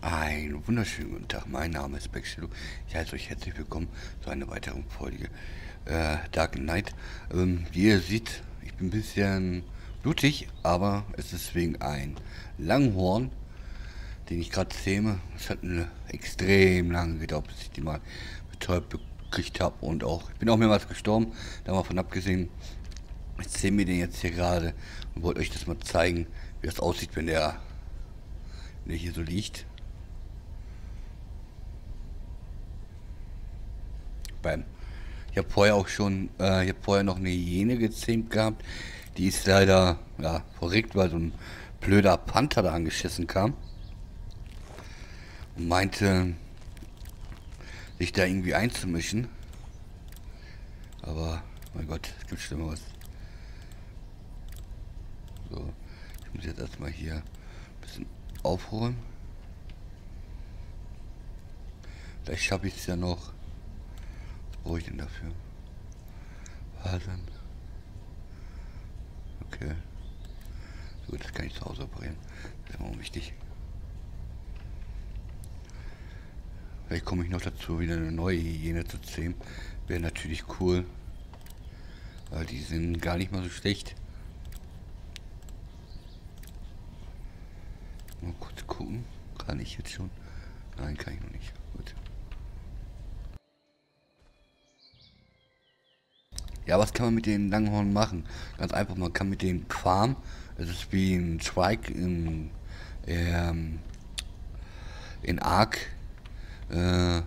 Einen wunderschönen guten Tag, mein Name ist Backshillow. Ich heiße euch herzlich willkommen zu einer weiteren Folge äh, Dark Knight. Ähm, wie ihr seht, ich bin ein bisschen blutig, aber es ist wegen ein Langhorn, den ich gerade zähme. Es hat eine extrem lange gedauert, bis ich die mal betäubt gekriegt habe und auch, ich bin auch mehrmals gestorben, da mal von abgesehen. Ich zähle mir den jetzt hier gerade und wollte euch das mal zeigen, wie das aussieht, wenn der, wenn der hier so liegt. Beim ich habe vorher auch schon, äh, ich habe vorher noch eine Hyäne gezähmt gehabt. Die ist leider, ja, verrückt, weil so ein blöder Panther da angeschissen kam. Und meinte, sich da irgendwie einzumischen. Aber, mein Gott, es gibt Schlimmeres. So, ich muss jetzt erstmal hier ein bisschen aufräumen. Vielleicht schaffe ich es ja noch brauche ich denn dafür? Fasern. Okay. Gut, das kann ich zu Hause operieren. Das ist immer wichtig. Vielleicht komme ich noch dazu, wieder eine neue Hygiene zu zähmen. Wäre natürlich cool. Weil die sind gar nicht mal so schlecht. Mal kurz gucken. Kann ich jetzt schon? Nein, kann ich noch nicht. Gut. Ja, was kann man mit den Langhorn machen? Ganz einfach, man kann mit den farmen. Es ist wie ein Zweig in, ähm, in Ark. Äh, ja,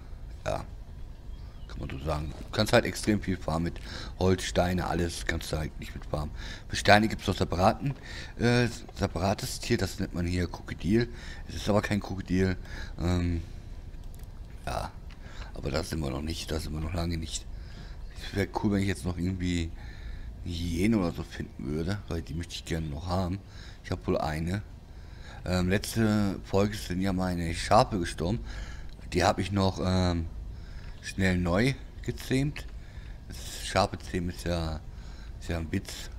kann man so sagen. Du kannst halt extrem viel farmen mit Holz, Steine, alles kannst du halt nicht mit farmen. Für Steine gibt es noch separaten, äh, separates Tier, das nennt man hier Krokodil. Es ist aber kein Krokodil. Ähm, ja, aber das sind wir noch nicht, das sind wir noch lange nicht. Wäre cool, wenn ich jetzt noch irgendwie eine Hyäne oder so finden würde, weil die möchte ich gerne noch haben. Ich habe wohl eine. Ähm, letzte Folge sind ja meine Schafe gestorben. Die habe ich noch ähm, schnell neu gezähmt. Das Schafe zähmen ist ja, ist ja ein Witz.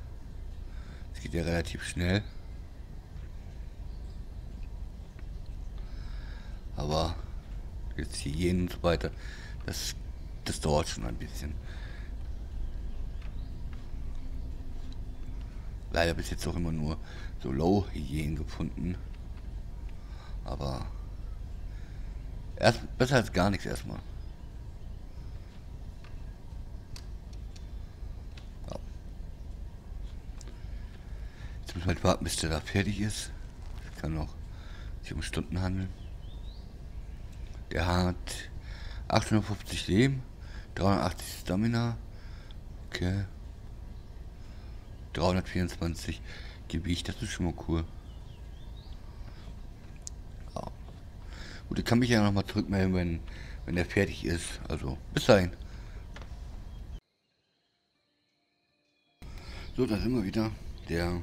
Das geht ja relativ schnell. Aber jetzt Hyänen und so weiter, das, das dauert schon ein bisschen. Leider bis jetzt auch immer nur so Low-Hyänen gefunden. Aber erst besser als gar nichts erstmal. Ja. Jetzt müssen wir halt warten, bis der da fertig ist. Das kann noch sich um Stunden handeln. Der hat 850 Leben, 380 Stamina. Okay. 324 Gewicht, das ist schon mal cool. Ja. Gut, ich kann mich ja nochmal zurückmelden, wenn, wenn er fertig ist. Also, bis dahin. So, da sind wir wieder. Der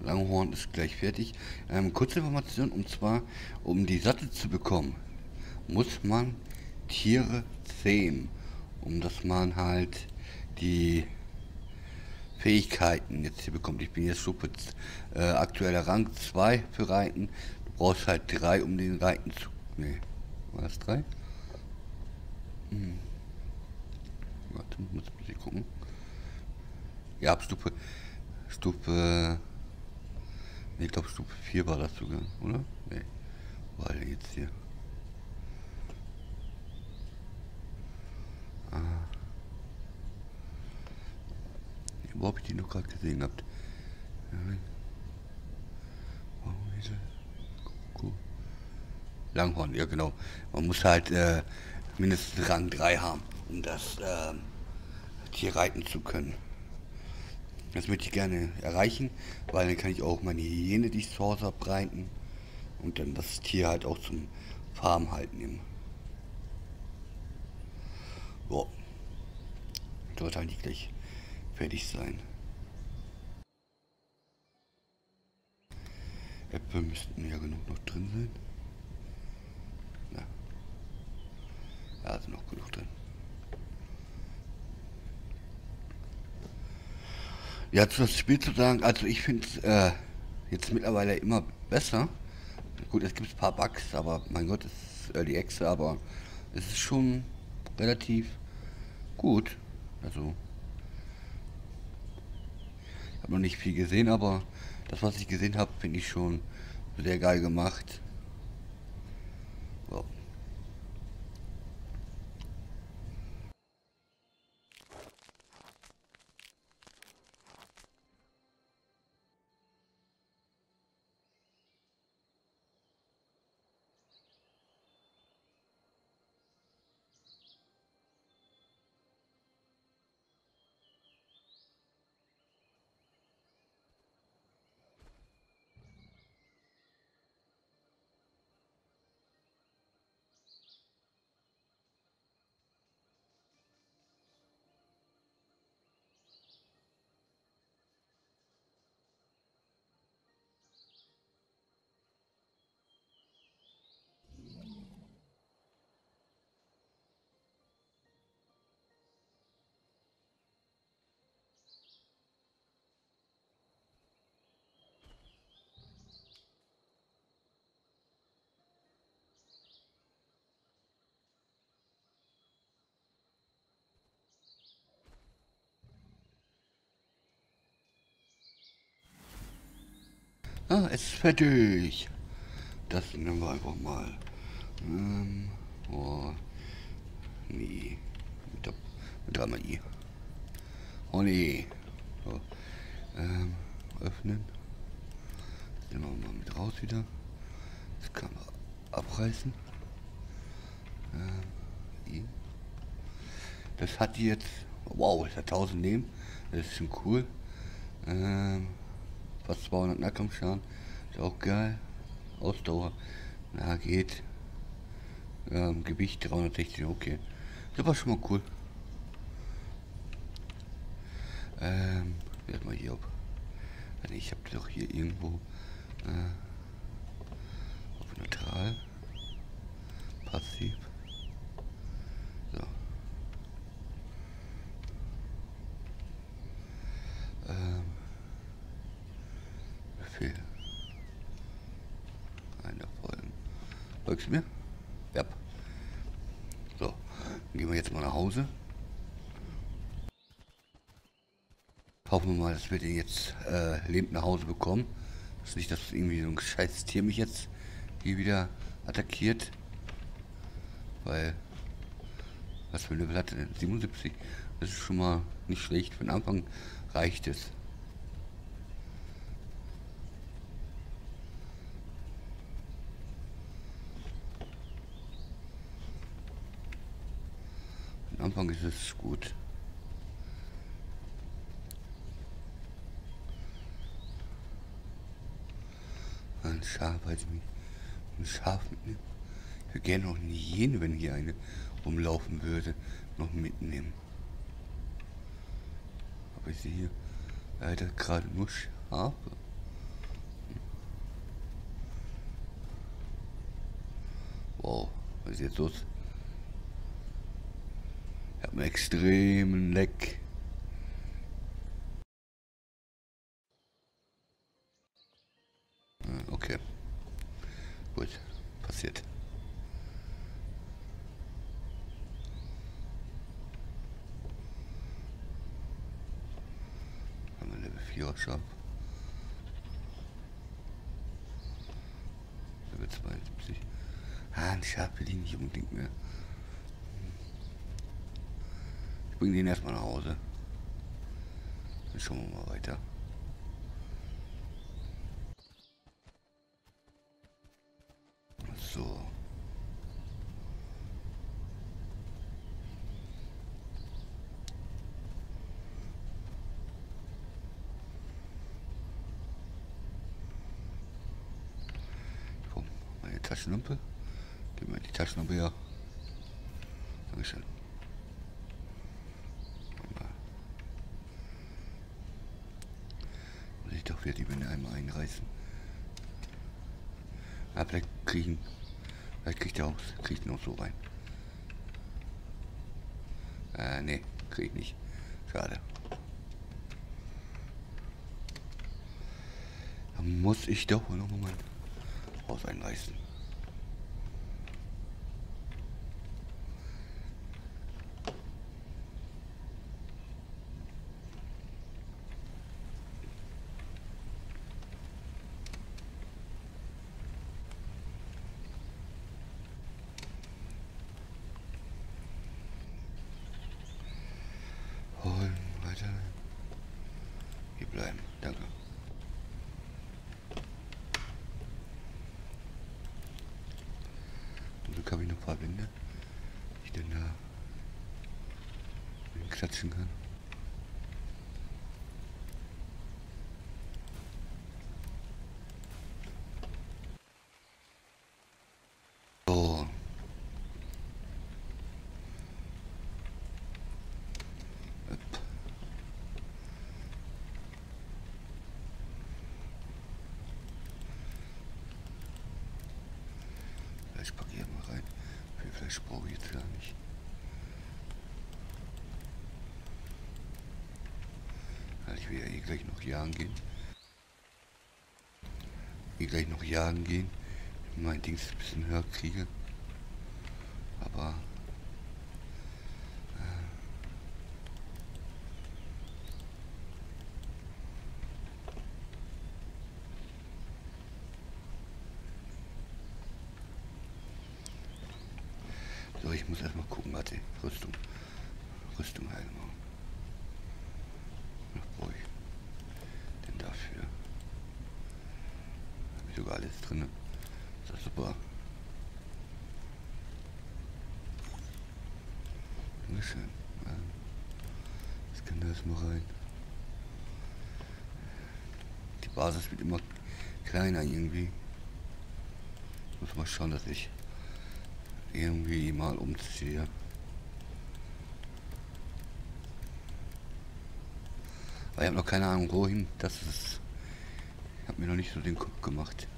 Langhorn ist gleich fertig. Ähm, kurze Information, und zwar, um die Satte zu bekommen, muss man Tiere zähmen. Um dass man halt die Fähigkeiten jetzt hier bekommt. Ich bin jetzt Stufe äh, aktueller Rang 2 für Reiten. Du brauchst halt 3, um den Reiten zu... Ne, war das 3? Hm. Warte, muss bisschen gucken. Ja, Stufe... Stufe... Ne, ich glaube Stufe 4 war das sogar, oder? Ne, war jetzt hier. Wo habe ich die noch gerade gesehen gehabt? Langhorn, ja genau. Man muss halt äh, mindestens Rang 3 haben, um das äh, Tier reiten zu können. Das möchte ich gerne erreichen, weil dann kann ich auch meine Hyäne, die ich zu Hause habe, reiten und dann das Tier halt auch zum Farm halt nehmen. Boah. Dort halt gleich fertig sein. Äpfel müssten ja genug noch drin sein. Ja. Ja, sind noch genug drin. Ja, zu das Spiel zu sagen, also ich finde es äh, jetzt mittlerweile immer besser, Gut, es gibt ein paar Bugs, aber mein Gott, es ist Early Access, aber es ist schon relativ gut. Also, habe noch nicht viel gesehen, aber das, was ich gesehen habe, finde ich schon sehr geil gemacht. Ah, es ist fertig. Das nehmen wir einfach mal. Ähm, oh, nee. Mit, der, mit dreimal I. Oh nee. So. Ähm, öffnen. Nehmen wir mal mit raus wieder. Das kann man abreißen. Ähm. Das hat die jetzt. Wow, es hat 1000 Leben. Das ist schon cool. Ähm, fast 200 Nahkampfschaden. Ist auch geil. Ausdauer. Na, geht. Ähm, Gewicht 360, okay. Das war schon mal cool. Ähm, werde mal hier auf. Ich habe doch hier irgendwo äh, auf neutral. Passiv. So. Ähm, Befehl. Einer folgen. Folgst du mir? Ja. So, dann gehen wir jetzt mal nach Hause. Hoffen wir mal, dass wir den jetzt äh, lebend nach Hause bekommen. Das ist nicht, dass irgendwie so ein scheiß Tier mich jetzt hier wieder attackiert. Weil, was für eine denn? 77. Das ist schon mal nicht schlecht. Für den Anfang reicht es. Anfang ist es gut. Ein Schaf als mich. Ein Schaf mitnehmen. Ich würde gerne noch eine Hyäne, wenn hier eine rumlaufen würde, noch mitnehmen. Aber ich sehe hier leider gerade nur Schafe. Wow, was ist jetzt los? Ich habe einen extremen Leck. Ah, Okay. Gut. Passiert. Haben wir Level 4 Shop. Level 72. Ah, ein Schaf will ich nicht unbedingt mehr. Ich bringe den erstmal nach Hause. Dann schauen wir mal weiter. So. Komm, meine Taschenlampe. Gib mir die Taschenlampe her. Dankeschön. Mal. Wieder die Wände einmal einreißen. Ja, vielleicht kriegen. Vielleicht kriegt er auch. Kriegt noch so rein. Äh, nee, krieg ich nicht. Schade. Da muss ich doch noch mal Haus einreißen. Weiter. Hier bleiben, danke. Zum Glück habe ich noch ein paar Wände, die ich dann da klatschen kann. So. Upp. Fleisch packe ich mal rein. Viel Fleisch brauche ich jetzt gar nicht. Weil ich will ja eh gleich noch jagen gehen. Eh gleich noch jagen gehen. Mein Dings ein bisschen höher kriege. Aber So, ich muss erstmal gucken, warte, Rüstung. Rüstung heilen machen. Was brauche ich denn dafür? Habe ich sogar alles drin. Ist das super. Dankeschön. Jetzt kann da erstmal rein. Die Basis wird immer kleiner irgendwie. Muss mal schauen, dass ich irgendwie mal umziehe. Aber ich habe noch keine Ahnung wohin. Das ist. Ich habe mir noch nicht so den Kopf gemacht.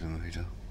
Da